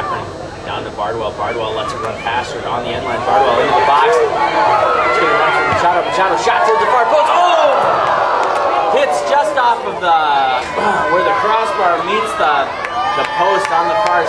Cochran down to Bardwell. Bardwell lets it run past her on the end line. Bardwell into the box. It's going to run for Machado. Machado shot towards the far post. Oh! Hits just off of the where the crossbar meets the the post on the far side.